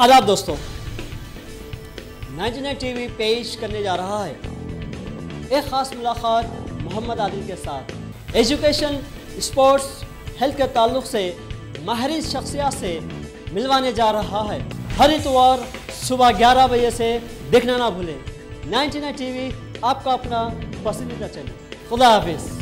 आदाब दोस्तों 99 टीवी पेश करने जा रहा है। एक ख़ास मुलाकात मोहम्मद आदिल के साथ। एजुकेशन, स्पोर्ट्स, हेल्थ के ताल्लुक से, माहरीन शख्सियात से मिलवाने जा रहा है। हर इतवार सुबह 11 बजे से देखना ना भूलें। 99 टीवी आपका अपना पसंदीदा चैनल। खुदा हाफिज़।